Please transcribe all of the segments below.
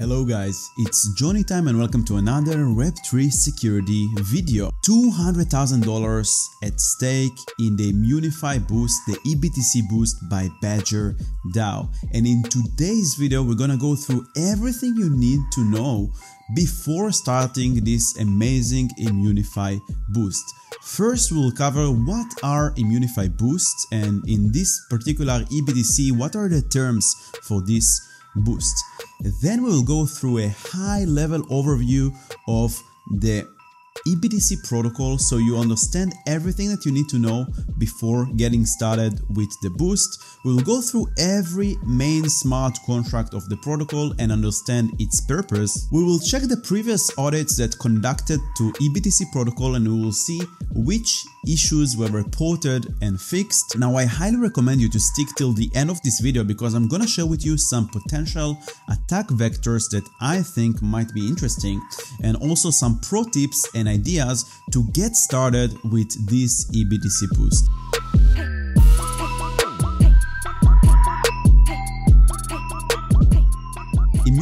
Hello guys, it's Johnny Time and welcome to another Web3 security video. $200,000 at stake in the Immunefi Boost, the eBTC Boost by Badger DAO. And in today's video, we're gonna go through everything you need to know before starting this amazing Immunefi Boost. First, we'll cover what are Immunefi Boosts and in this particular eBTC, what are the terms for this boost. Then we will go through a high level overview of the eBTC protocol so you understand everything that you need to know before getting started with the boost. We will go through every main smart contract of the protocol and understand its purpose. We will check the previous audits that conducted to eBTC protocol and we will see which issues were reported and fixed. Now I highly recommend you to stick till the end of this video because I'm gonna share with you some potential attack vectors that I think might be interesting and also some pro tips and ideas to get started with this eBTC boost.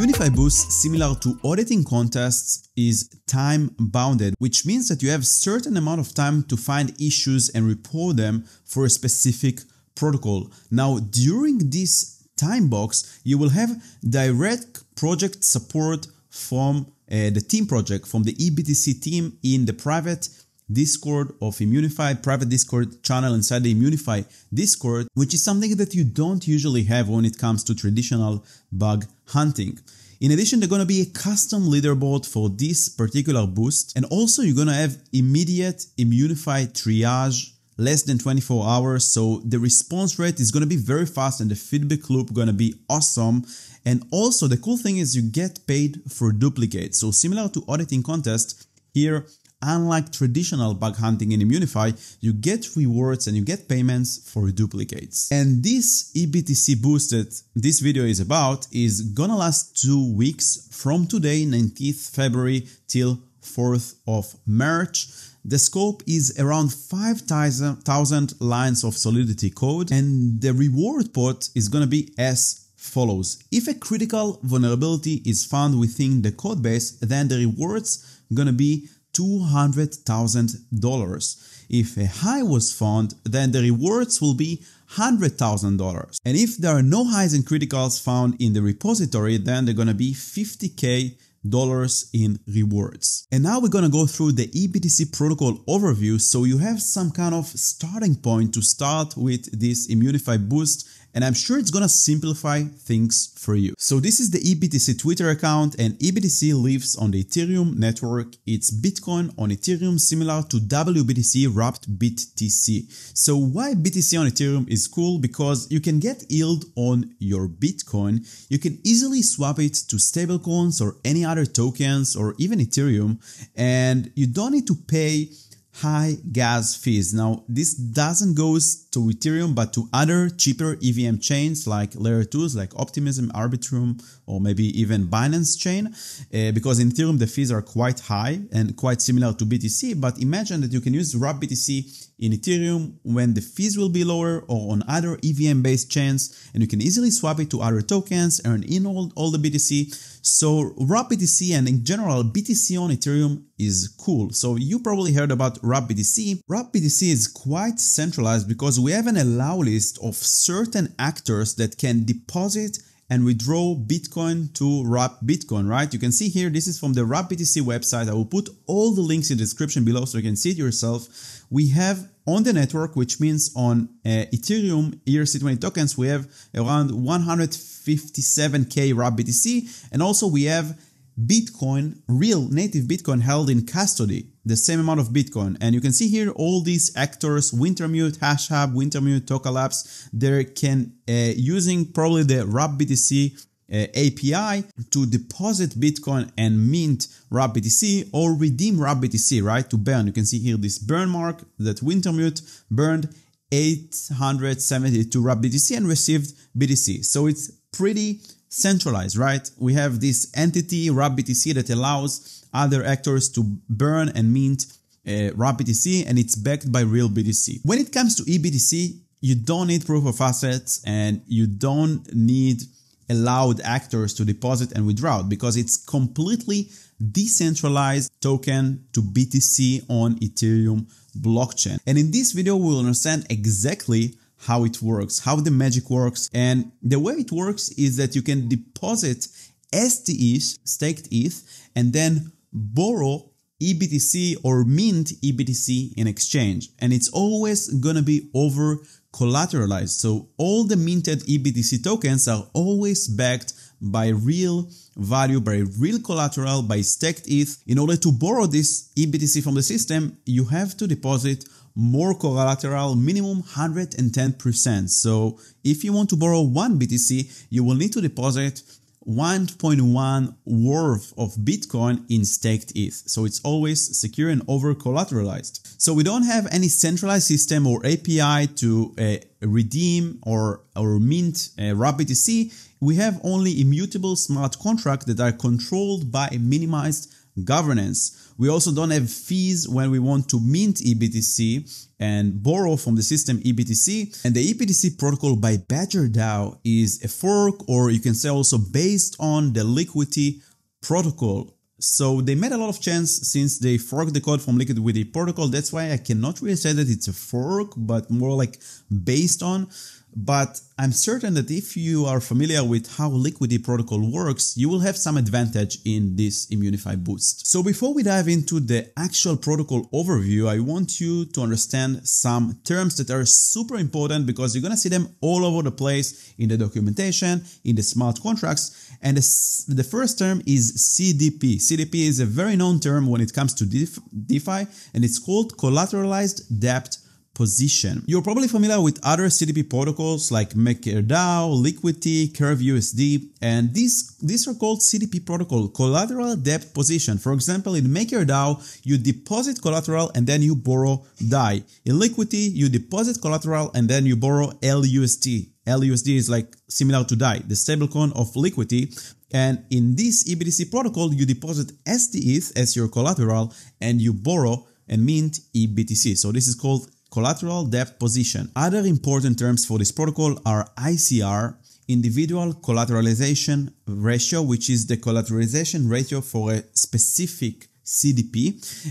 Immunefi Boost, similar to auditing contests, is time bounded, which means that you have certain amount of time to find issues and report them for a specific protocol. Now, during this time box, you will have direct project support from uh, the team project, from the eBTC team in the private Discord of Immunefi, private Discord channel inside the Immunefi Discord, which is something that you don't usually have when it comes to traditional bug hunting. In addition, there's gonna be a custom leaderboard for this particular boost, and also you're gonna have immediate immunified triage less than 24 hours. So the response rate is going to be very fast and the feedback loop going to be awesome. And also the cool thing is you get paid for duplicates so similar to auditing contest here unlike traditional bug hunting in Immunefi, you get rewards and you get payments for duplicates. And this eBTC boosted this video is about is gonna last two weeks from today, 19th February till 4th of March. The scope is around 5,000 lines of Solidity code and the reward pot is gonna be as follows. If a critical vulnerability is found within the codebase, then the rewards gonna be $200,000. If a high was found, then the rewards will be $100,000. And if there are no highs and criticals found in the repository, then they're gonna be 50k dollars in rewards. And now we're gonna go through the eBTC protocol overview so you have some kind of starting point to start with this Immunefi boost and I'm sure it's gonna simplify things for you. So this is the eBTC Twitter account and eBTC lives on the Ethereum network. It's Bitcoin on Ethereum similar to WBTC wrapped BTC. So why BTC on Ethereum is cool? Because you can get yield on your Bitcoin. You can easily swap it to stablecoins or any other tokens or even Ethereum and you don't need to pay high gas fees. Now, this doesn't go to Ethereum, but to other cheaper EVM chains like layer 2s like Optimism, Arbitrum, or maybe even Binance chain, uh, because in Ethereum the fees are quite high and quite similar to BTC. But imagine that you can use wrap BTC in Ethereum when the fees will be lower or on other EVM based chains, and you can easily swap it to other tokens, earn in all, all the BTC. So wrap BTC and in general BTC on Ethereum is cool. So you probably heard about wrap BTC. wrap BTC is quite centralized because we have an allow list of certain actors that can deposit and withdraw Bitcoin to Wrap Bitcoin, right? You can see here, this is from the Wrap BTC website. I will put all the links in the description below so you can see it yourself. We have on the network, which means on uh, Ethereum ERC20 tokens, we have around 157k Wrap BTC. And also we have Bitcoin, real native Bitcoin held in custody, the same amount of Bitcoin. And you can see here all these actors, Wintermute, Hashab, Wintermute, Tokalabs, they can, uh, using probably the Wrap BTC uh, API to deposit Bitcoin and mint Wrap BTC or redeem Wrap BTC, right? To burn. You can see here this burn mark that Wintermute burned 872 Wrap BTC and received BTC. So it's pretty centralized, right? We have this entity, Wrap BTC, that allows other actors to burn and mint uh, Wrap BTC, and it's backed by real BTC. When it comes to eBTC, you don't need proof of assets and you don't need allowed actors to deposit and withdraw because it's completely decentralized token to BTC on Ethereum blockchain. And in this video, we'll understand exactly how it works, how the magic works. And the way it works is that you can deposit STETH, staked ETH, and then borrow EBTC or mint EBTC in exchange. And it's always gonna be over collateralized. So all the minted EBTC tokens are always backed by real value, by real collateral, by staked ETH. In order to borrow this EBTC from the system, you have to deposit more collateral, minimum 110%. So if you want to borrow one BTC, you will need to deposit 1.1 worth of Bitcoin in staked ETH. So it's always secure and over collateralized. So we don't have any centralized system or API to uh, redeem or, or mint uh, BTC. We have only immutable smart contracts that are controlled by a minimized governance. We also don't have fees when we want to mint EBTC and borrow from the system EBTC. And the EBTC protocol by Badger DAO is a fork, or you can say also based on the Liquity protocol. So they made a lot of chance since they forked the code from Liquity protocol. That's why I cannot really say that it's a fork, but more like based on. But I'm certain that if you are familiar with how Liquity protocol works, you will have some advantage in this Immunefi boost. So before we dive into the actual protocol overview, I want you to understand some terms that are super important because you're gonna see them all over the place in the documentation, in the smart contracts. And the first term is CDP. CDP is a very known term when it comes to DeFi and it's called collateralized debt position. You're probably familiar with other CDP protocols like MakerDAO, Liquity, CurveUSD, and these, these are called CDP protocol, collateral debt position. For example, in MakerDAO, you deposit collateral and then you borrow DAI. In Liquity, you deposit collateral and then you borrow LUSD. LUSD is like similar to DAI, the stablecoin of Liquity. And in this EBTC protocol, you deposit STETH as your collateral and you borrow and mint EBTC. So this is called collateral debt position. Other important terms for this protocol are ICR, individual collateralization ratio, which is the collateralization ratio for a specific CDP.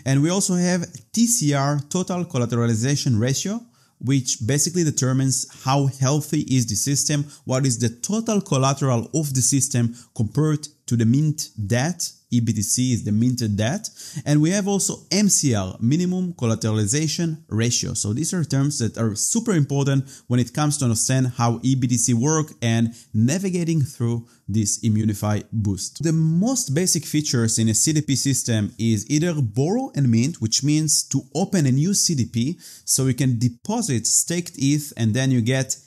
And we also have TCR, total collateralization ratio, which basically determines how healthy is the system, what is the total collateral of the system compared to the mint debt EBTC is the minted debt. And we have also MCR, minimum collateralization ratio. So these are terms that are super important when it comes to understand how EBTC work and navigating through this Immunefi boost. The most basic features in a CDP system is either borrow and mint, which means to open a new CDP so you can deposit staked ETH and then you get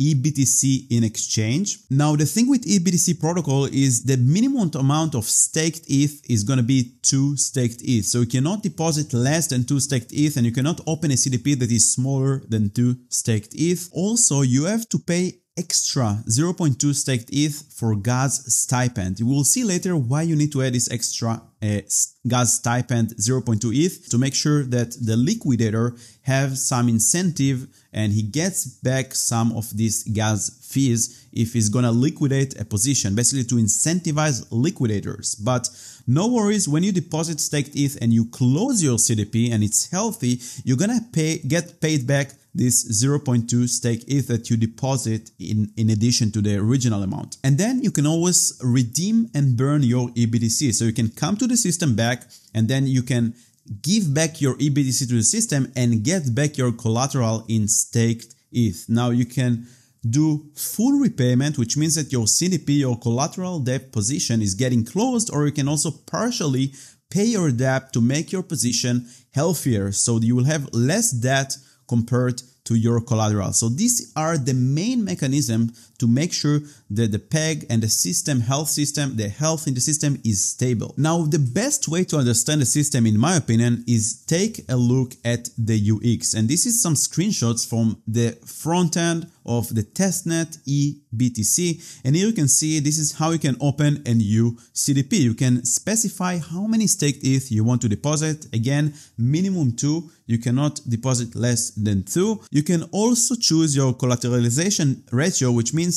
EBTC in exchange. Now, the thing with EBTC protocol is the minimum amount of staked ETH is going to be two staked ETH. So you cannot deposit less than two staked ETH and you cannot open a CDP that is smaller than two staked ETH. Also, you have to pay extra 0.2 staked ETH for gas stipend. You will see later why you need to add this extra uh, gas stipend 0.2 ETH to make sure that the liquidator have some incentive and he gets back some of these gas fees if he's gonna liquidate a position, basically to incentivize liquidators. But no worries, when you deposit staked ETH and you close your CDP and it's healthy, you're gonna pay get paid back this 0.2 stake ETH that you deposit in, in addition to the original amount. And then you can always redeem and burn your EBTC. So you can come to the system back and then you can give back your EBTC to the system and get back your collateral in staked ETH. Now you can do full repayment, which means that your CDP, your collateral debt position is getting closed, or you can also partially pay your debt to make your position healthier so you will have less debt compared to your collateral. So these are the main mechanism to make sure that the peg and the system health system, the health in the system is stable. Now, the best way to understand the system, in my opinion, is take a look at the UX. And this is some screenshots from the front end of the testnet eBTC. And here you can see this is how you can open a new CDP. You can specify how many staked ETH you want to deposit. Again, minimum two. You cannot deposit less than two. You can also choose your collateralization ratio, which means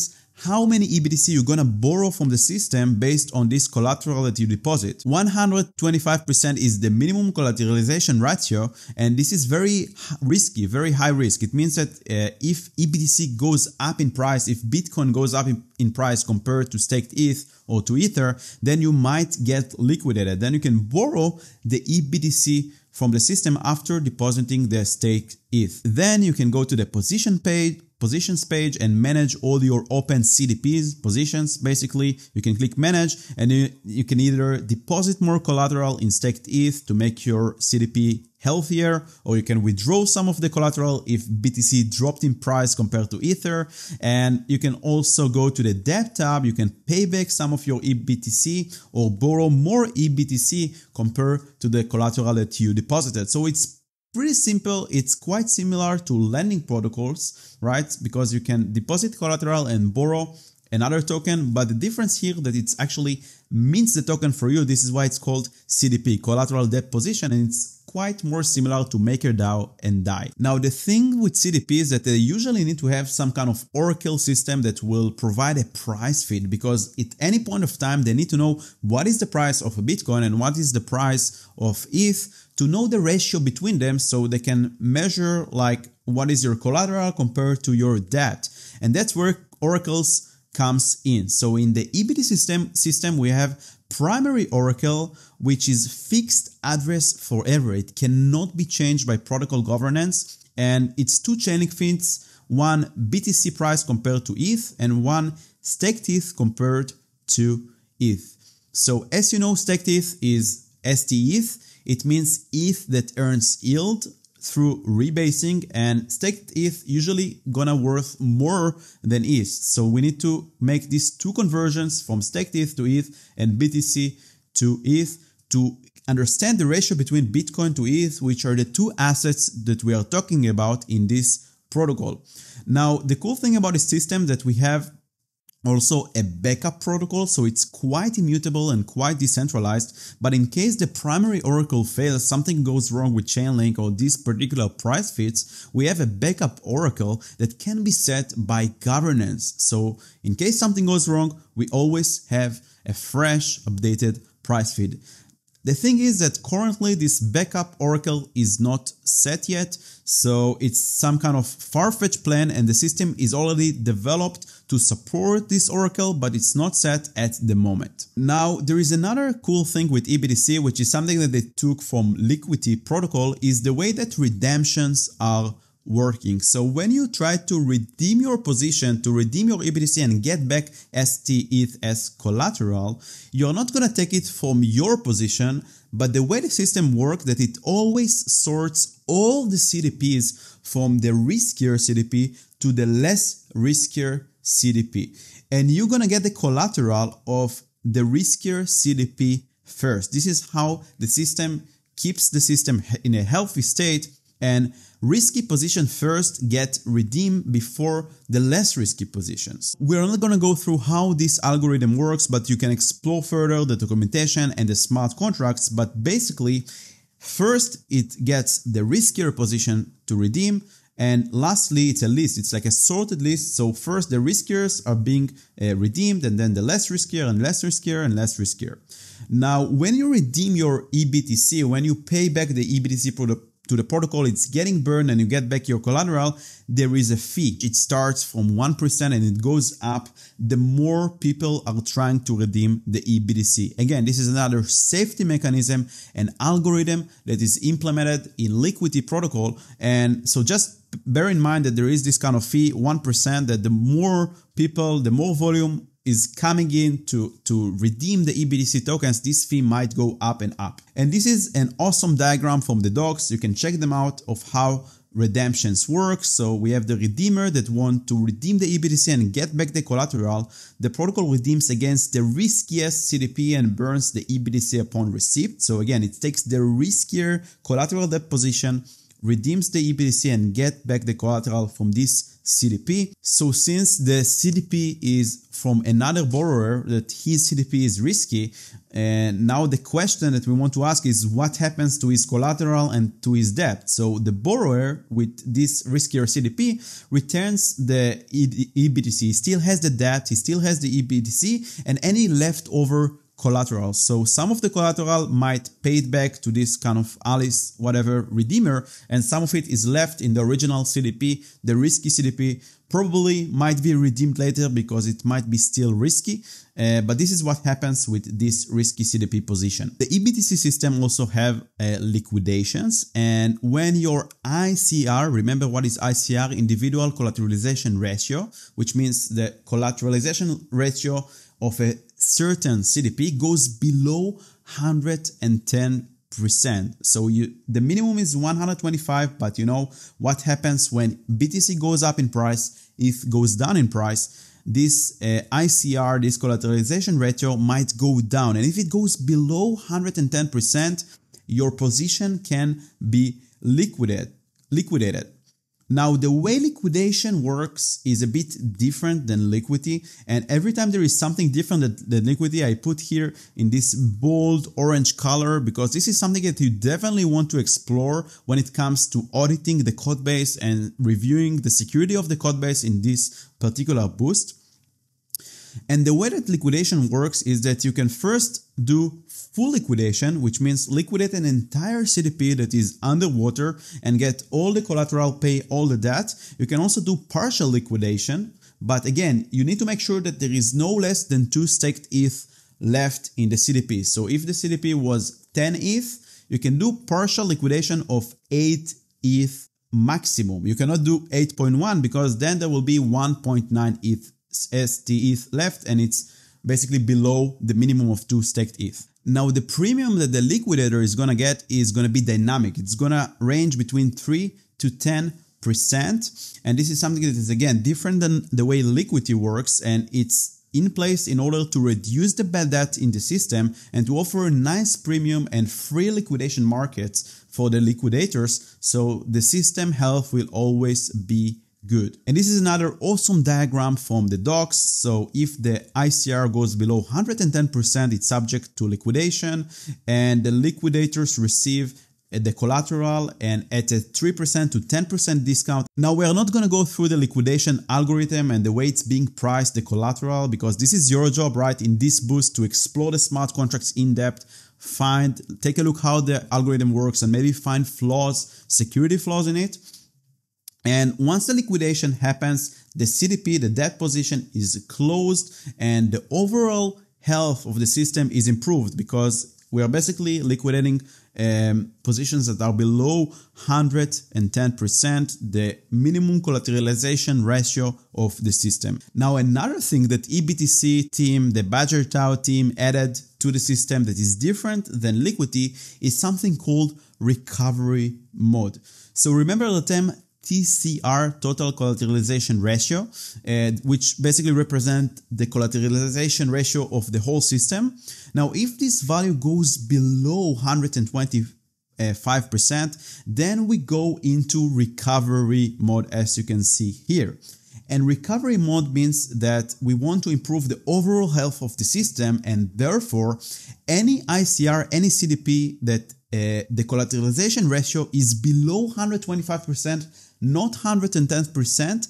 how many EBTC you're gonna borrow from the system based on this collateral that you deposit. 125% is the minimum collateralization ratio, and this is very risky, very high risk. It means that uh, if EBTC goes up in price, if Bitcoin goes up in, in price compared to staked ETH or to Ether, then you might get liquidated. Then you can borrow the EBTC from the system after depositing the stake ETH. Then you can go to the position page, positions page and manage all your open CDPs, positions. Basically, you can click manage and you, you can either deposit more collateral in staked ETH to make your CDP healthier, or you can withdraw some of the collateral if BTC dropped in price compared to Ether. And you can also go to the debt tab. You can pay back some of your EBTC or borrow more EBTC compared to the collateral that you deposited. So it's pretty simple. It's quite similar to lending protocols, right? Because you can deposit collateral and borrow another token, but the difference here that it's actually mints the token for you. This is why it's called CDP, collateral deposition, and it's quite more similar to MakerDAO and DAI. Now, the thing with CDP is that they usually need to have some kind of Oracle system that will provide a price feed because at any point of time, they need to know what is the price of a Bitcoin and what is the price of ETH to know the ratio between them so they can measure like what is your collateral compared to your debt. And that's where Oracle's comes in. So in the EBT system, system we have primary oracle, which is fixed address forever. It cannot be changed by protocol governance. And it's two Chainlink feeds, one BTC price compared to ETH and one staked ETH compared to ETH. So as you know, staked ETH is STETH. It means ETH that earns yield through rebasing and staked ETH usually gonna worth more than ETH. So we need to make these two conversions from staked ETH to ETH and BTC to ETH to understand the ratio between Bitcoin to ETH, which are the two assets that we are talking about in this protocol. Now, the cool thing about the system that we have also a backup protocol, so it's quite immutable and quite decentralized. But in case the primary oracle fails, something goes wrong with Chainlink or this particular price feeds, we have a backup oracle that can be set by governance. So in case something goes wrong, we always have a fresh, updated price feed. The thing is that currently this backup oracle is not set yet, so it's some kind of far-fetched plan and the system is already developed to support this oracle, but it's not set at the moment. Now, there is another cool thing with EBTC, which is something that they took from Liquity protocol, is the way that redemptions are working. So when you try to redeem your position, to redeem your EBTC and get back STETH as collateral, you're not going to take it from your position, but the way the system works that it always sorts all the CDPs from the riskier CDP to the less riskier CDP. And you're going to get the collateral of the riskier CDP first. This is how the system keeps the system in a healthy state and risky position first get redeemed before the less risky positions. We're not going to go through how this algorithm works, but you can explore further the documentation and the smart contracts. But basically, first it gets the riskier position to redeem. And lastly, it's a list. It's like a sorted list. So first the riskiers are being uh, redeemed and then the less riskier and less riskier and less riskier. Now, when you redeem your EBTC, when you pay back the EBTC product to the protocol, it's getting burned and you get back your collateral, there is a fee. It starts from 1% and it goes up the more people are trying to redeem the EBTC. Again, this is another safety mechanism and algorithm that is implemented in Liquity protocol. And so just bear in mind that there is this kind of fee, 1%, that the more people, the more volume is coming in to, to redeem the EBTC tokens, this fee might go up and up. And this is an awesome diagram from the docs. You can check them out of how redemptions work. So we have the redeemer that want to redeem the EBTC and get back the collateral. The protocol redeems against the riskiest CDP and burns the EBTC upon receipt. So again, it takes the riskier collateral deposition redeems the EBTC and get back the collateral from this CDP. So since the CDP is from another borrower that his CDP is risky, and now the question that we want to ask is what happens to his collateral and to his debt? So the borrower with this riskier CDP returns the EBTC. He still has the debt, he still has the EBTC, and any leftover collateral. So some of the collateral might pay it back to this kind of Alice, whatever redeemer, and some of it is left in the original CDP, the risky CDP, probably might be redeemed later because it might be still risky. Uh, but this is what happens with this risky CDP position. The EBTC system also have uh, liquidations and when your ICR, remember what is ICR, individual collateralization ratio, which means the collateralization ratio of a certain CDP goes below 110 percent. So you the minimum is 125 but you know what happens when btc goes up in price? If goes down in price this uh, icr this collateralization ratio might go down. And if it goes below 110 percent your position can be liquidated liquidated now, the way liquidation works is a bit different than Liquity. And every time there is something different than Liquity, I put here in this bold orange color because this is something that you definitely want to explore when it comes to auditing the code base and reviewing the security of the code base in this particular boost. And the way that liquidation works is that you can first do full liquidation, which means liquidate an entire CDP that is underwater and get all the collateral, pay all the debt. You can also do partial liquidation, but again, you need to make sure that there is no less than two staked ETH left in the CDP. So if the CDP was 10 ETH, you can do partial liquidation of 8 ETH maximum. You cannot do 8.1 because then there will be 1.9 ETH ST ETH left and it's basically below the minimum of two staked ETH. Now the premium that the liquidator is gonna get is gonna be dynamic. It's gonna range between 3 to 10 percent and this is something that is again different than the way Liquity works and it's in place in order to reduce the bad debt in the system and to offer a nice premium and free liquidation markets for the liquidators so the system health will always be good. And this is another awesome diagram from the docs. So if the ICR goes below 110%, it's subject to liquidation and the liquidators receive the collateral and at a 3% to 10% discount. Now we are not going to go through the liquidation algorithm and the way it's being priced the collateral because this is your job right in this boost to explore the smart contracts in depth find take a look how the algorithm works and maybe find flaws security flaws in it and once the liquidation happens, the CDP, the debt position is closed and the overall health of the system is improved because we are basically liquidating um, positions that are below 110%, the minimum collateralization ratio of the system. Now, another thing that EBTC team, the Badger DAO team added to the system that is different than Liquity is something called recovery mode. So remember the term TCR, total collateralization ratio, uh, which basically represent the collateralization ratio of the whole system. Now, if this value goes below 125%, then we go into recovery mode as you can see here. And recovery mode means that we want to improve the overall health of the system and therefore any ICR, any CDP that uh, the collateralization ratio is below 125%, not 110%,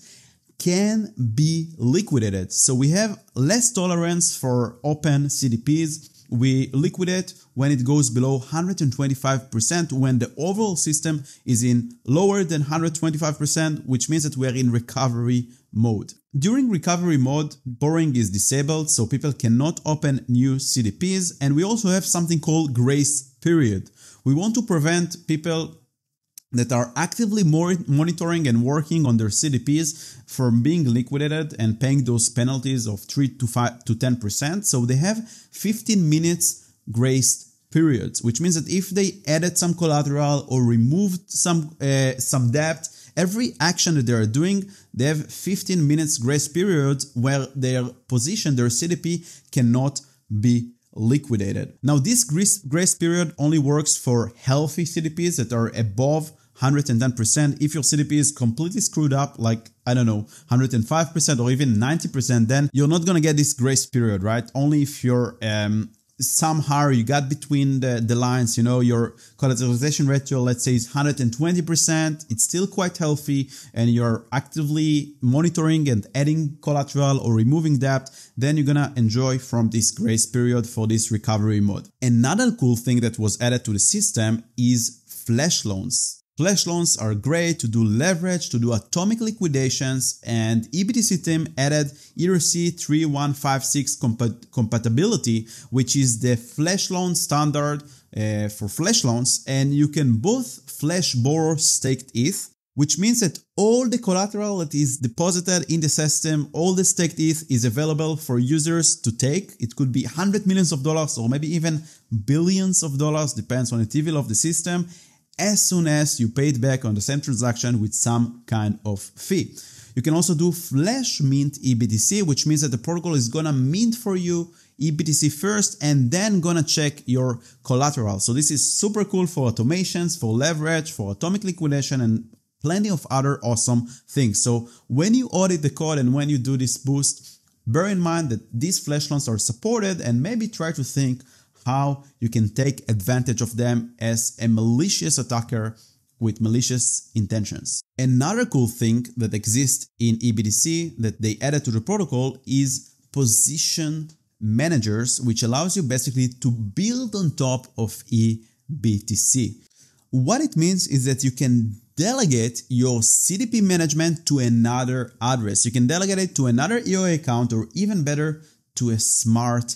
can be liquidated. So we have less tolerance for open CDPs. We liquidate when it goes below 125% when the overall system is in lower than 125%, which means that we are in recovery mode. During recovery mode, borrowing is disabled, so people cannot open new CDPs, and we also have something called grace period. We want to prevent people that are actively monitoring and working on their CDPs from being liquidated and paying those penalties of 3 to 5 to 10%. So they have 15 minutes grace periods, which means that if they added some collateral or removed some uh, some debt, every action that they are doing, they have 15 minutes grace period where their position, their CDP cannot be liquidated. Now this grace, grace period only works for healthy CDPs that are above 110%. If your CDP is completely screwed up, like, I don't know, 105% or even 90%, then you're not going to get this grace period, right? Only if you're um, somehow you got between the, the lines, you know, your collateralization ratio, let's say is 120%, it's still quite healthy and you're actively monitoring and adding collateral or removing debt, then you're gonna enjoy from this grace period for this recovery mode. Another cool thing that was added to the system is flash loans. Flash loans are great to do leverage, to do atomic liquidations, and EBTC team added ERC 3156 compat- compatibility, which is the flash loan standard uh, for flash loans, and you can both flash borrow staked ETH, which means that all the collateral that is deposited in the system, all the staked ETH is available for users to take. It could be hundred millions of dollars or maybe even billions of dollars, depends on the TVL of the system as soon as you pay it back on the same transaction with some kind of fee. You can also do flash mint EBTC, which means that the protocol is gonna mint for you EBTC first and then gonna check your collateral. So this is super cool for automations, for leverage, for atomic liquidation and plenty of other awesome things. So when you audit the code and when you do this boost, bear in mind that these flash loans are supported and maybe try to think how you can take advantage of them as a malicious attacker with malicious intentions. Another cool thing that exists in EBTC that they added to the protocol is position managers, which allows you basically to build on top of EBTC. What it means is that you can delegate your CDP management to another address. You can delegate it to another EOA account or even better to a smart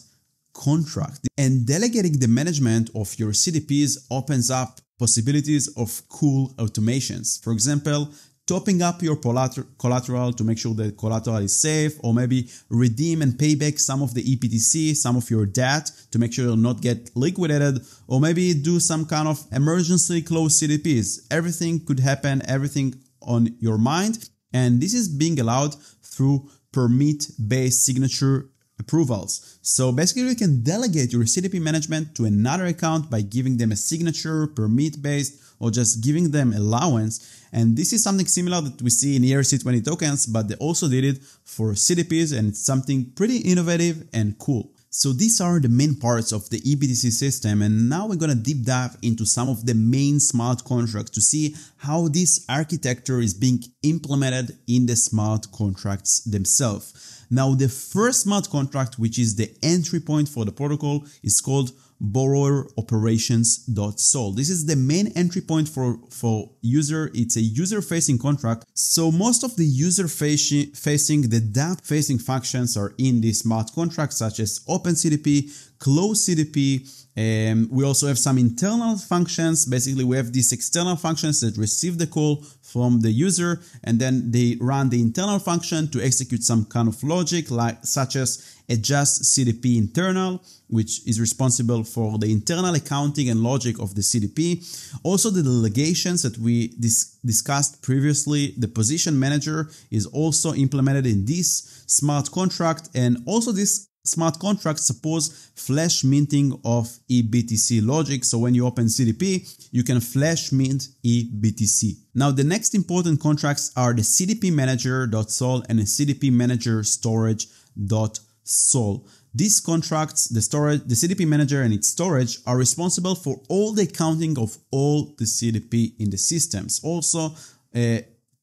contract. And delegating the management of your CDPs opens up possibilities of cool automations. For example, topping up your collateral to make sure that collateral is safe, or maybe redeem and pay back some of the EBTC, some of your debt to make sure you'll not get liquidated, or maybe do some kind of emergency close CDPs. Everything could happen, everything on your mind. And this is being allowed through permit based signature approvals. So basically you can delegate your CDP management to another account by giving them a signature, permit based, or just giving them allowance. And this is something similar that we see in ERC20 tokens, but they also did it for CDPs and it's something pretty innovative and cool. So these are the main parts of the EBTC system and now we're gonna deep dive into some of the main smart contracts to see how this architecture is being implemented in the smart contracts themselves. Now the first smart contract which is the entry point for the protocol is called borrower operations.sol. This is the main entry point for, for user. It's a user facing contract. So most of the user facing, facing the DApp facing functions are in this smart contract, such as OpenCDP, close CDP. Um, we also have some internal functions. Basically, we have these external functions that receive the call from the user and then they run the internal function to execute some kind of logic like such as adjust CDP internal, which is responsible for the internal accounting and logic of the CDP. Also the delegations that we dis discussed previously, the position manager is also implemented in this smart contract and also this smart contracts supports flash minting of EBTC logic. So when you open CDP, you can flash mint EBTC. Now the next important contracts are the CDP manager.sol and the CDP manager storage.sol. These contracts, the storage, the CDP manager and its storage are responsible for all the accounting of all the CDP in the systems. Also, uh,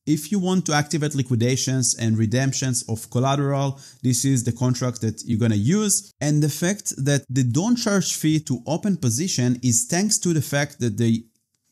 if you want to activate liquidations and redemptions of collateral, this is the contract that you're gonna use. And the fact that they don't charge fee to open position is thanks to the fact that they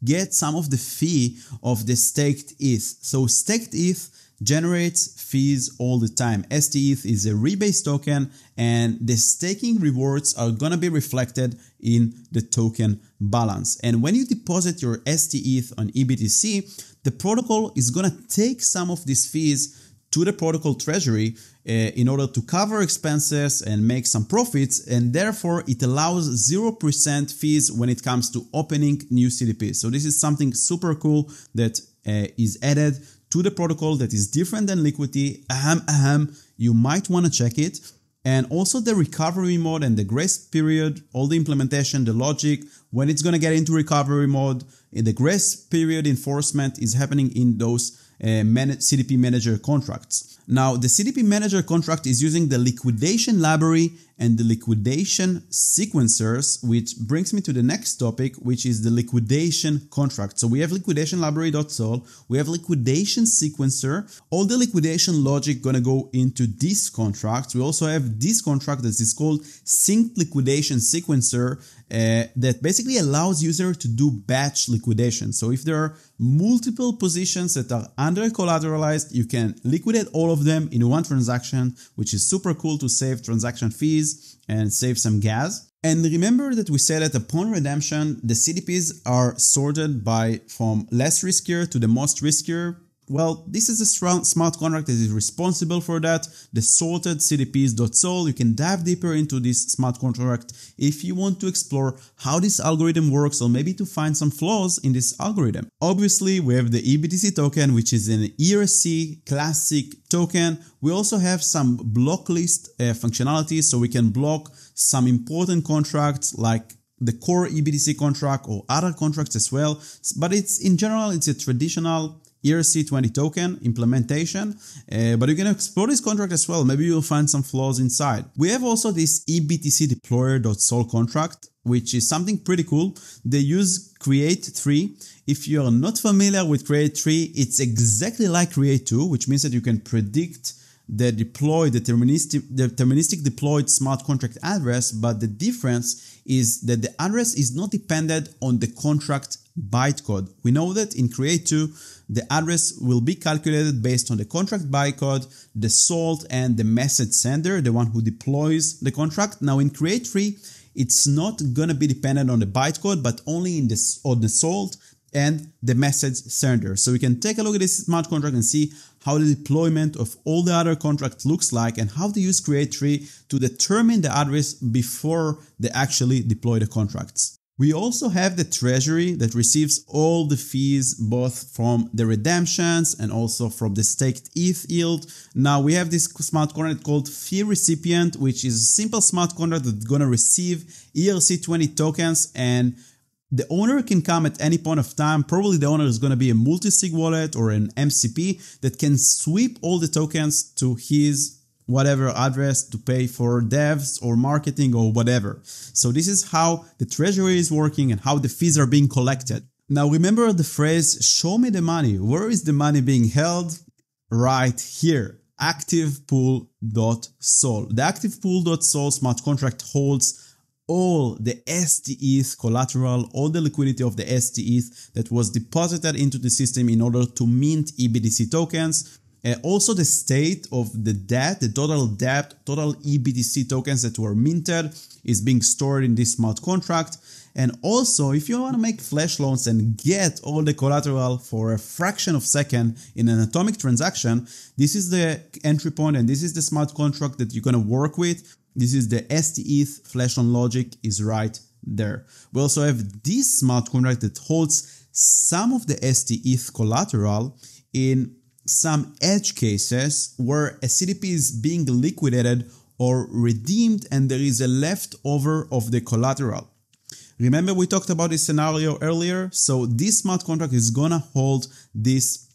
get some of the fee of the staked ETH. So staked ETH generates fees all the time. STETH is a rebase token and the staking rewards are gonna be reflected in the token balance. And when you deposit your STETH on EBTC, the protocol is gonna take some of these fees to the protocol treasury uh, in order to cover expenses and make some profits and therefore it allows 0% fees when it comes to opening new CDPs. So this is something super cool that uh, is added to the protocol that is different than Liquity. Ahem, ahem, you might want to check it. And also the recovery mode and the grace period, all the implementation, the logic, when it's going to get into recovery mode. In the grace period enforcement is happening in those uh, CDP manager contracts. Now, the CDP manager contract is using the liquidation library and the liquidation sequencers, which brings me to the next topic, which is the liquidation contract. So we have liquidation library.sol, we have liquidation sequencer. All the liquidation logic gonna go into this contract. We also have this contract that is called synced liquidation sequencer uh, that basically allows user to do batch liquidation. So if there are multiple positions that are under collateralized, you can liquidate all of them in one transaction, which is super cool to save transaction fees and save some gas. And remember that we said that upon redemption, the CDPs are sorted by from less riskier to the most riskier well, this is a smart contract that is responsible for that. The sorted CDPs.sol. You can dive deeper into this smart contract if you want to explore how this algorithm works or maybe to find some flaws in this algorithm. Obviously, we have the EBTC token, which is an ERC classic token. We also have some block list uh, functionalities, so we can block some important contracts like the core EBTC contract or other contracts as well. But it's in general, it's a traditional ERC20 token implementation, uh, but you can explore this contract as well. Maybe you'll find some flaws inside. We have also this EBTC deployer.sol contract, which is something pretty cool. They use Create3. If you're not familiar with Create3, it's exactly like Create2, which means that you can predict the deployed deterministic, deterministic deployed smart contract address, but the difference is that the address is not dependent on the contract bytecode. We know that in Create2, the address will be calculated based on the contract bytecode, the salt, and the message sender, the one who deploys the contract. Now in Create3, it's not gonna be dependent on the bytecode, but only in the, on the salt and the message sender. So we can take a look at this smart contract and see how the deployment of all the other contracts looks like and how to use Create3 to determine the address before they actually deploy the contracts. We also have the treasury that receives all the fees both from the redemptions and also from the staked ETH yield. Now we have this smart contract called fee recipient, which is a simple smart contract that's going to receive ERC20 tokens and the owner can come at any point of time. Probably the owner is going to be a multi-sig wallet or an MCP that can sweep all the tokens to his whatever address to pay for devs or marketing or whatever. So this is how the treasury is working and how the fees are being collected. Now remember the phrase, show me the money. Where is the money being held? Right here, activepool.sol. The activepool.sol smart contract holds all the STETH collateral, all the liquidity of the STETH that was deposited into the system in order to mint EBTC tokens. Uh, also the state of the debt, the total debt, total EBTC tokens that were minted is being stored in this smart contract. And also, if you want to make flash loans and get all the collateral for a fraction of second in an atomic transaction, this is the entry point and this is the smart contract that you're going to work with. This is the STETH flash loan logic is right there. We also have this smart contract that holds some of the STETH collateral in some edge cases where a CDP is being liquidated or redeemed and there is a leftover of the collateral. Remember we talked about this scenario earlier? So this smart contract is gonna hold this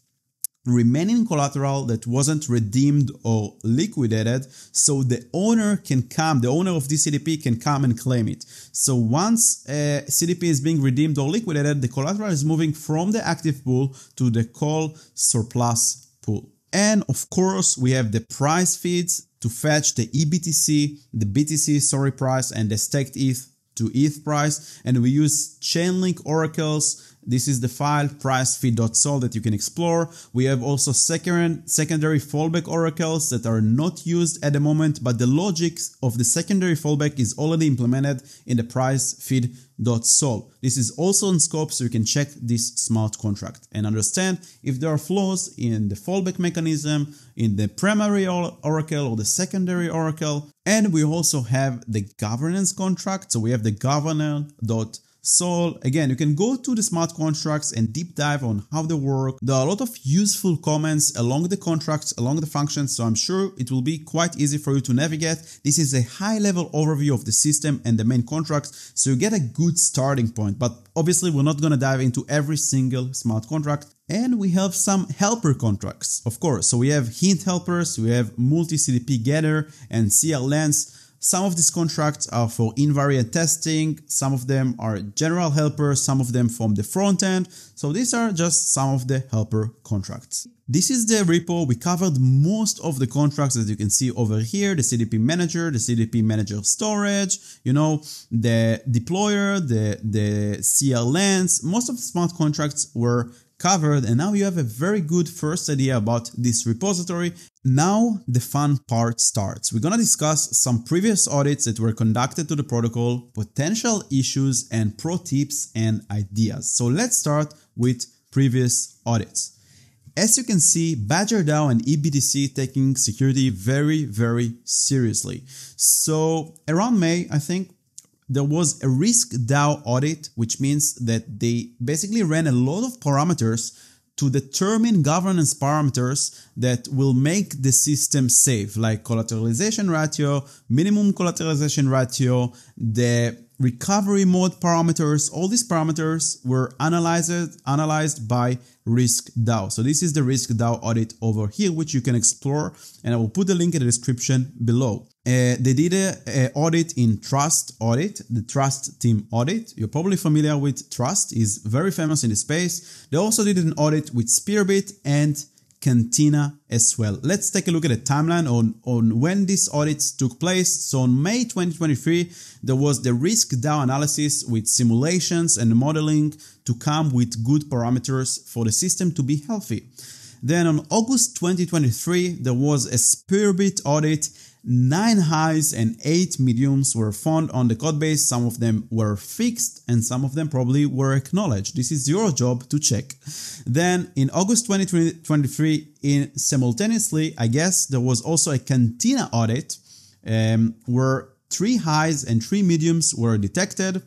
remaining collateral that wasn't redeemed or liquidated so the owner can come the owner of this cdp can come and claim it. So once uh, a cdp is being redeemed or liquidated the collateral is moving from the active pool to the coll surplus pool. And of course we have the price feeds to fetch the ebtc the btc sorry price and the staked eth to eth price. And we use chainlink oracles this is the file pricefeed.sol that you can explore. We have also second, secondary fallback oracles that are not used at the moment, but the logic of the secondary fallback is already implemented in the pricefeed.sol. This is also in scope, so you can check this smart contract and understand if there are flaws in the fallback mechanism, in the primary oracle or the secondary oracle. And we also have the governance contract. So we have the governor.sol So again, you can go to the smart contracts and deep dive on how they work. There are a lot of useful comments along the contracts, along the functions, so I'm sure it will be quite easy for you to navigate. This is a high level overview of the system and the main contracts, so you get a good starting point. But obviously, we're not gonna dive into every single smart contract. And we have some helper contracts, of course. So we have hint helpers, we have multi CDP getter and CLLens. Some of these contracts are for invariant testing, some of them are general helpers, some of them from the front end. So these are just some of the helper contracts. This is the repo. We covered most of the contracts that you can see over here, the CDP manager, the CDP manager storage, you know, the deployer, the, the CLLens. Most of the smart contracts were covered and now you have a very good first idea about this repository. Now the fun part starts. We're gonna discuss some previous audits that were conducted to the protocol, potential issues and pro tips and ideas. So let's start with previous audits. As you can see, BadgerDAO and eBTC taking security very, very seriously. So around May, I think there was a risk DAO audit, which means that they basically ran a lot of parameters to determine governance parameters that will make the system safe, like collateralization ratio, minimum collateralization ratio, the recovery mode parameters. All these parameters were analyzed, analyzed by Risk DAO. So this is the Risk DAO audit over here, which you can explore, and I will put the link in the description below. Uh, they did a, audit in Trust Audit, the Trust Team Audit. You're probably familiar with Trust; is very famous in the space. They also did an audit with Spearbit and Cantina as well. Let's take a look at the timeline on, on when these audits took place. So on May 2023, there was the risk DAO analysis with simulations and modeling to come with good parameters for the system to be healthy. Then on August 2023, there was a Spearbit audit Nine highs and eight mediums were found on the codebase. Some of them were fixed and some of them probably were acknowledged. This is your job to check. Then in August 2023, in simultaneously, I guess there was also a Cantina audit um, where three highs and three mediums were detected.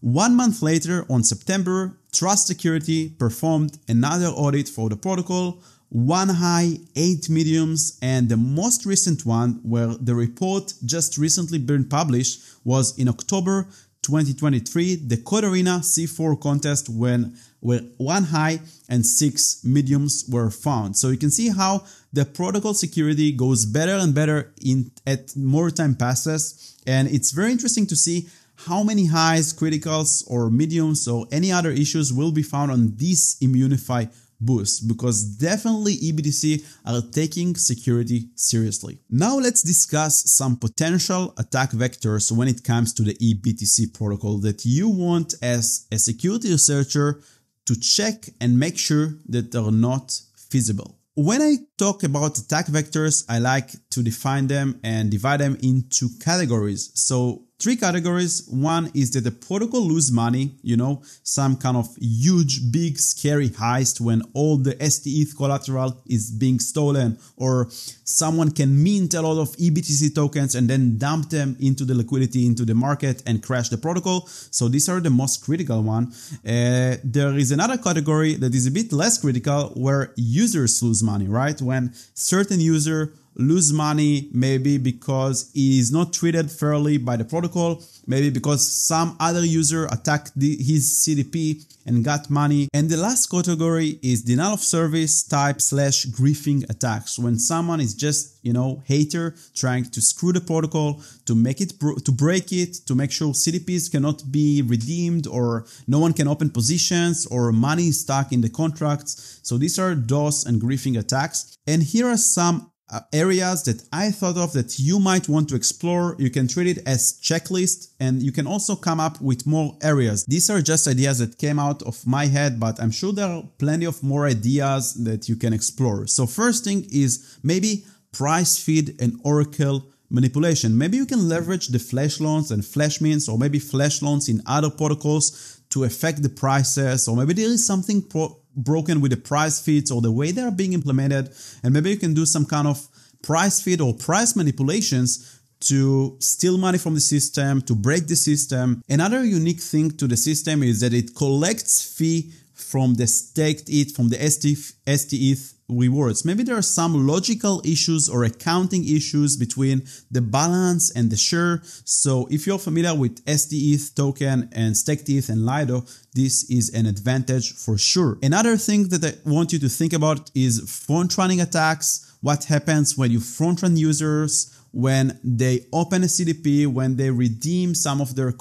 One month later, on September, Trust Security performed another audit for the protocol one high, eight mediums, and the most recent one, where the report just recently been published, was in October 2023, the Code4rena C4 contest when where one high and six mediums were found. So you can see how the protocol security goes better and better in at more time passes, and it's very interesting to see how many highs, criticals, or mediums, or any other issues will be found on this Immunefi boost because definitely eBTC are taking security seriously. Now let's discuss some potential attack vectors when it comes to the eBTC protocol that you want as a security researcher to check and make sure that they're not feasible. When I talk about attack vectors, I like to define them and divide them into categories. So three categories. One is that the protocol lose money, you know, some kind of huge, big, scary heist when all the STETH collateral is being stolen, or someone can mint a lot of eBTC tokens and then dump them into the liquidity into the market and crash the protocol. So these are the most critical one. Uh, there is another category that is a bit less critical where users lose money, right? When certain user lose money maybe because he is not treated fairly by the protocol, maybe because some other user attacked the, his CDP and got money. And the last category is denial of service type slash griefing attacks when someone is just, you know, hater trying to screw the protocol, to make it, to break it, to make sure CDPs cannot be redeemed or no one can open positions or money stuck in the contracts. So these are DOS and griefing attacks. And here are some uh, areas that I thought of that you might want to explore. You can treat it as checklist and you can also come up with more areas. These are just ideas that came out of my head, but I'm sure there are plenty of more ideas that you can explore. So first thing is maybe price feed and Oracle manipulation. Maybe you can leverage the flash loans and flash mints or maybe flash loans in other protocols to affect the prices or maybe there is something pro broken with the price feeds or the way they are being implemented. And maybe you can do some kind of price feed or price manipulations to steal money from the system, to break the system. Another unique thing to the system is that it collects fee from the staked ETH, from the STETH rewards. Maybe there are some logical issues or accounting issues between the balance and the share. So if you're familiar with STETH token and staked ETH and Lido, this is an advantage for sure. Another thing that I want you to think about is front running attacks. What happens when you front run users? when they open a CDP, when they redeem some of their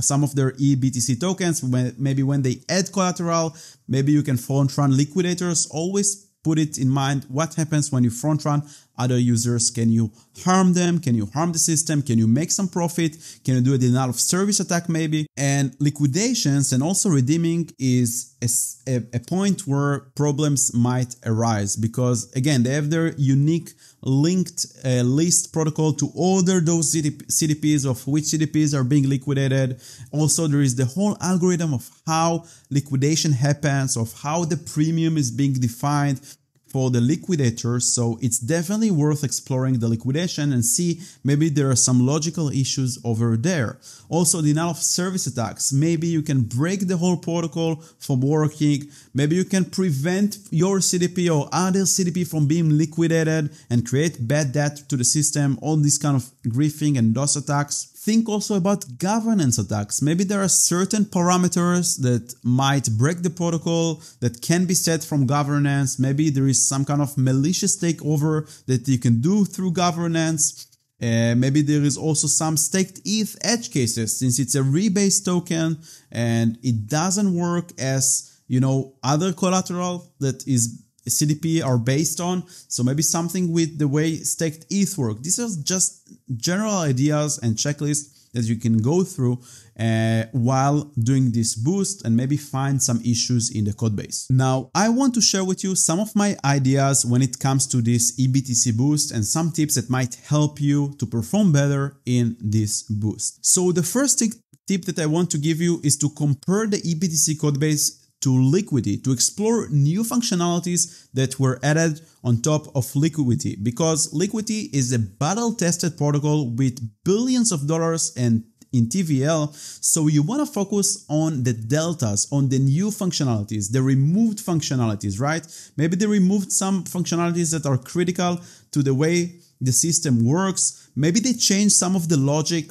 some of their EBTC tokens, when, maybe when they add collateral, maybe you can front run liquidators. Always put it in mind what happens when you front run other users. Can you harm them? Can you harm the system? Can you make some profit? Can you do a denial of service attack maybe? And liquidations and also redeeming is a, a, point where problems might arise because again they have their unique linked uh, list protocol to order those CDPs of which CDPs are being liquidated. Also, there is the whole algorithm of how liquidation happens, of how the premium is being defined for the liquidator. So it's definitely worth exploring the liquidation and see maybe there are some logical issues over there. Also, denial of service attacks. Maybe you can break the whole protocol from working. Maybe you can prevent your CDP or other CDP from being liquidated and create bad debt to the system. All these kind of griefing and DOS attacks. Think also about governance attacks. Maybe there are certain parameters that might break the protocol that can be set from governance. Maybe there is some kind of malicious takeover that you can do through governance. Uh, maybe there is also some staked ETH edge cases since it's a rebase token and it doesn't work as, you know, other collateral that is CDP are based on. So maybe something with the way staked ETH work. These are just general ideas and checklists that you can go through uh, while doing this boost and maybe find some issues in the code base. Now, I want to share with you some of my ideas when it comes to this EBTC boost and some tips that might help you to perform better in this boost. So the first tip that I want to give you is to compare the EBTC codebase to Liquity to explore new functionalities that were added on top of Liquity because Liquity is a battle tested protocol with billions of dollars and in TVL. So you want to focus on the deltas, on the new functionalities, the removed functionalities, right? Maybe they removed some functionalities that are critical to the way the system works. Maybe they changed some of the logic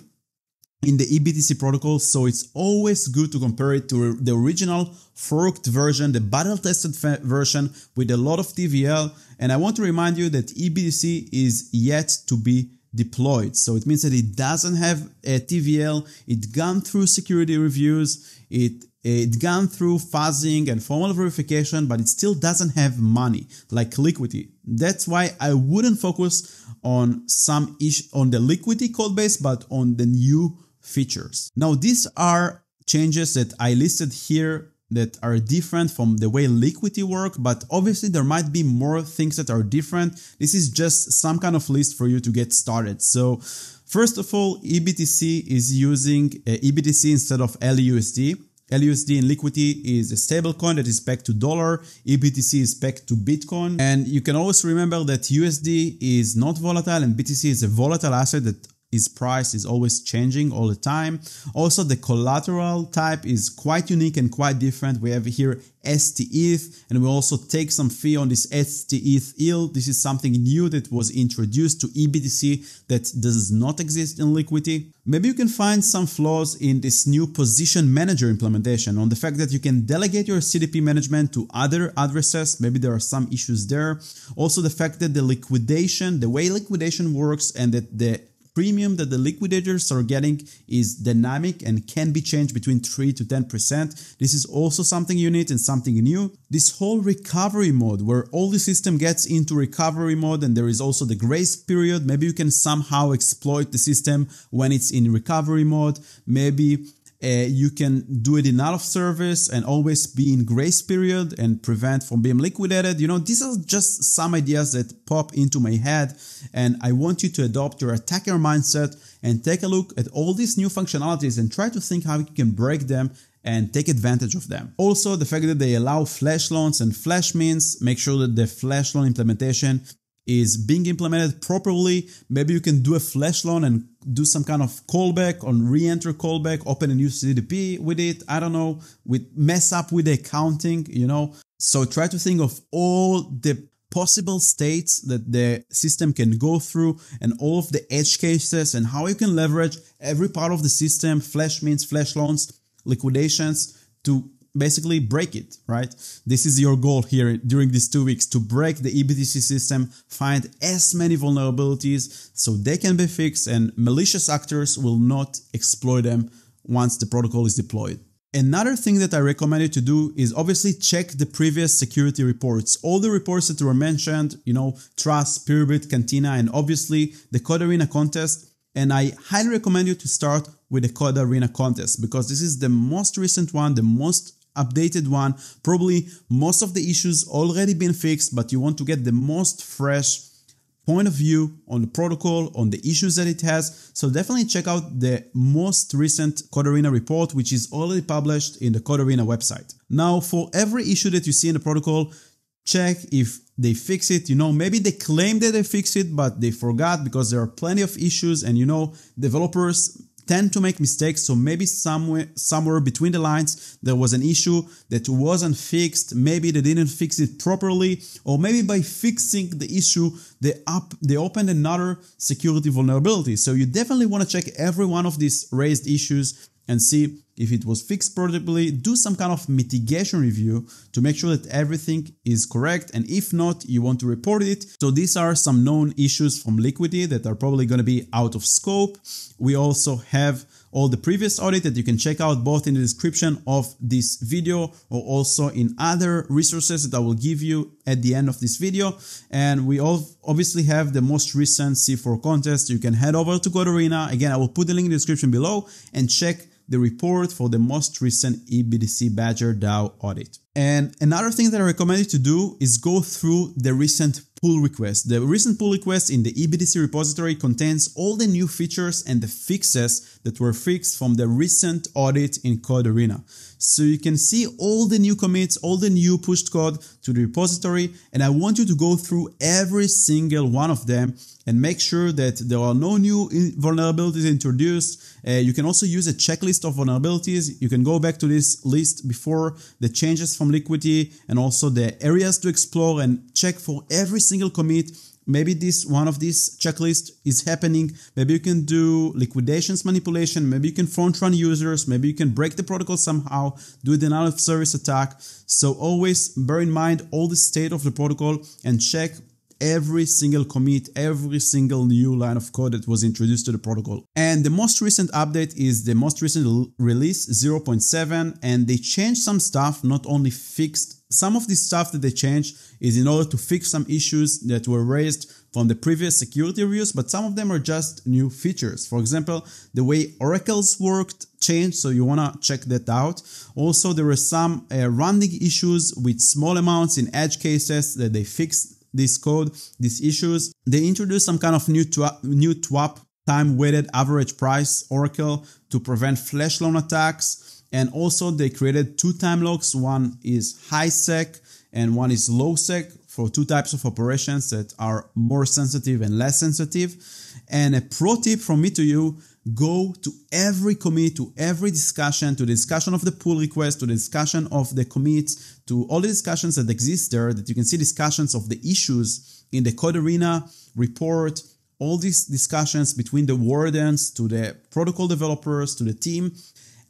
in the EBTC protocol, so it's always good to compare it to the original forked version, the battle tested version with a lot of TVL. And I want to remind you that EBTC is yet to be deployed. So it means that it doesn't have a TVL, it gone through security reviews, it it gone through fuzzing and formal verification, but it still doesn't have money like Liquity. That's why I wouldn't focus on some ish on the Liquity code base, but on the new features. Now, these are changes that I listed here that are different from the way Liquity work, but obviously there might be more things that are different. This is just some kind of list for you to get started. So first of all, EBTC is using uh, EBTC instead of LUSD. LUSD in Liquity is a stablecoin that is pegged to dollar. EBTC is pegged to Bitcoin. And you can always remember that USD is not volatile and BTC is a volatile asset that its price is always changing all the time. Also, the collateral type is quite unique and quite different. We have here STETH, and we also take some fee on this STETH yield. This is something new that was introduced to EBTC that does not exist in Liquity. Maybe you can find some flaws in this new position manager implementation on the fact that you can delegate your CDP management to other addresses. Maybe there are some issues there. Also, the fact that the liquidation, the way liquidation works and that the premium that the liquidators are getting is dynamic and can be changed between 3 to 10%. This is also something unique and something new. This whole recovery mode where all the system gets into recovery mode and there is also the grace period. Maybe you can somehow exploit the system when it's in recovery mode. Maybe uh, you can do it in out of service and always be in grace period and prevent from being liquidated. You know, these are just some ideas that pop into my head. And I want you to adopt your attacker mindset and take a look at all these new functionalities and try to think how you can break them and take advantage of them. Also, the fact that they allow flash loans and flash mints make sure that the flash loan implementation is being implemented properly. Maybe you can do a flash loan and do some kind of callback on re-enter callback, open a new CDP with it. I don't know, with mess up with the accounting, you know. So try to think of all the possible states that the system can go through and all of the edge cases and how you can leverage every part of the system, flash mints flash loans, liquidations to basically break it, right? This is your goal here during these two weeks to break the eBTC system, find as many vulnerabilities so they can be fixed and malicious actors will not exploit them once the protocol is deployed. Another thing that I recommend you to do is obviously check the previous security reports. All the reports that were mentioned, you know, Trust, Spearbit, Cantina, and obviously the Code4rena contest. And I highly recommend you to start with the Code4rena contest because this is the most recent one, the most updated one. Probably most of the issues already been fixed, but you want to get the most fresh point of view on the protocol, on the issues that it has. So definitely check out the most recent Code4rena report, which is already published in the Code4rena website. Now, for every issue that you see in the protocol, check if they fix it. You know, maybe they claim that they fix it, but they forgot because there are plenty of issues and you know, developers tend to make mistakes so maybe somewhere somewhere between the lines there was an issue that wasn't fixed maybe they didn't fix it properly or maybe by fixing the issue they up they opened another security vulnerability. So you definitely want to check every one of these raised issues and see if it was fixed properly, do some kind of mitigation review to make sure that everything is correct. And if not, you want to report it. So these are some known issues from Liquity that are probably going to be out of scope. We also have all the previous audit that you can check out both in the description of this video or also in other resources that I will give you at the end of this video. And we all obviously have the most recent C4 contest. You can head over to Code4rena. Again, I will put the link in the description below and check the report for the most recent eBTC Badger DAO audit. And another thing that I recommend you to do is go through the recent pull request. The recent pull request in the eBTC repository contains all the new features and the fixes that were fixed from the recent audit in Code4rena. So you can see all the new commits, all the new pushed code to the repository, and I want you to go through every single one of them and make sure that there are no new vulnerabilities introduced. Uh, you can also use a checklist of vulnerabilities. You can go back to this list before the changes from Liquity and also the areas to explore and check for every single commit. Maybe this one of these checklist is happening. Maybe you can do liquidations manipulation. Maybe you can front run users. Maybe you can break the protocol somehow. Do a denial of service attack. So always bear in mind all the state of the protocol and check every single commit, every single new line of code that was introduced to the protocol. And the most recent update is the most recent release 0.7 and they changed some stuff, not only fixed some of the stuff that they changed is in order to fix some issues that were raised from the previous security reviews, but some of them are just new features. For example, the way oracles worked changed, so you wanna check that out. Also, there were some uh, rounding issues with small amounts in edge cases that they fixed this code, these issues. They introduced some kind of new, twa- new TWAP time weighted average price oracle to prevent flash loan attacks. And also they created two time locks. One is high sec and one is low sec for two types of operations that are more sensitive and less sensitive. And a pro tip from me to you, go to every commit, to every discussion, to the discussion of the pull request, to the discussion of the commits, to all the discussions that exist there, that you can see discussions of the issues in the Code4rena report, all these discussions between the wardens to the protocol developers to the team,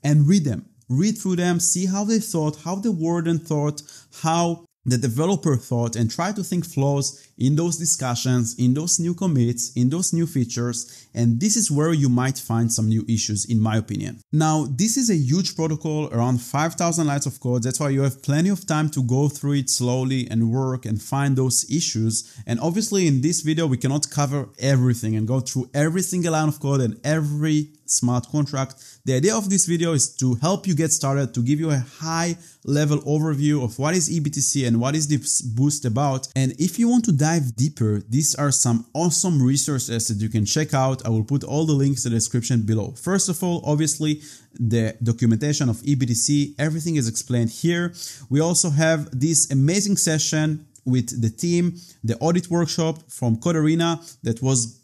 and read them. Read through them, see how they thought, how the warden thought, how the developer thought and try to think flaws in those discussions, in those new commits, in those new features, and this is where you might find some new issues in my opinion. Now, this is a huge protocol, around 5000 lines of code, that's why you have plenty of time to go through it slowly and work and find those issues. And obviously in this video, we cannot cover everything and go through every single line of code and every smart contract. The idea of this video is to help you get started, to give you a high level overview of what is eBTC and what is this boost about. And if you want to dive deeper, these are some awesome resources that you can check out. I will put all the links in the description below. First of all, obviously, the documentation of eBTC, everything is explained here. We also have this amazing session with the team the audit workshop from Code4rena that was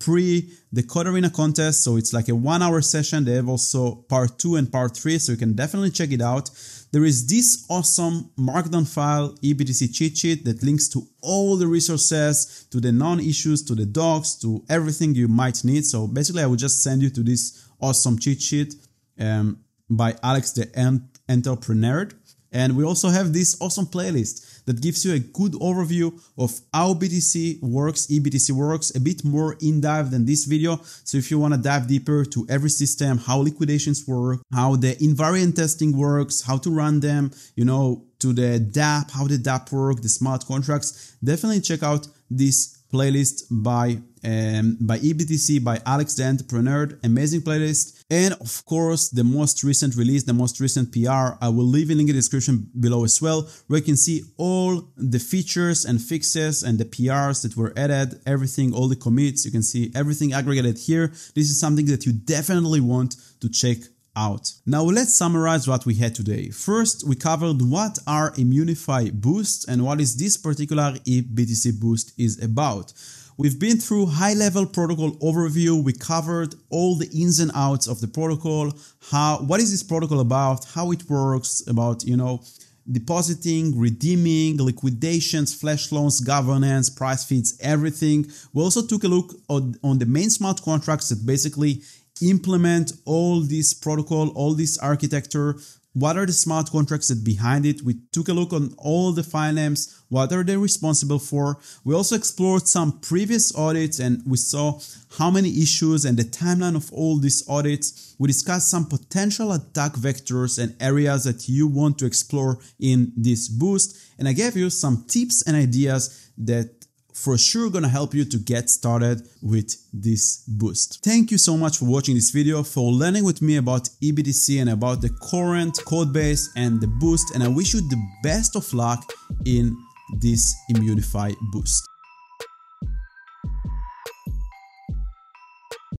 pre the Code4rena contest. So it's like a one hour session. They have also part two and part three. So you can definitely check it out. There is this awesome markdown file eBTC cheat sheet that links to all the resources, to the non issues, to the docs, to everything you might need. So basically, I will just send you to this awesome cheat sheet um, by Alex the Entreprenerd. And we also have this awesome playlist that gives you a good overview of how BTC works, eBTC works, a bit more in dive than this video. So if you want to dive deeper to every system, how liquidations work, how the invariant testing works, how to run them, you know, to the dApp, how the dApp work, the smart contracts, definitely check out this playlist by um, by eBTC by Alex the Entreprenerd. Amazing playlist. And of course, the most recent release, the most recent PR, I will leave a link in the description below as well, where you can see all the features and fixes and the PRs that were added, everything, all the commits. You can see everything aggregated here. This is something that you definitely want to check out. Now let's summarize what we had today. First, we covered what are Immunefi boosts and what is this particular eBTC boost is about. We've been through high level protocol overview. We covered all the ins and outs of the protocol. How, what is this protocol about? How it works about, you know, depositing, redeeming, liquidations, flash loans, governance, price feeds, everything. We also took a look on, on the main smart contracts that basically implement all this protocol, all this architecture. What are the smart contracts that behind it? We took a look on all the file names. What are they responsible for? We also explored some previous audits and we saw how many issues and the timeline of all these audits. We discussed some potential attack vectors and areas that you want to explore in this boost. And I gave you some tips and ideas that for sure gonna help you to get started with this boost. Thank you so much for watching this video, for learning with me about eBTC and about the current code base and the boost and I wish you the best of luck in this Immunefi boost.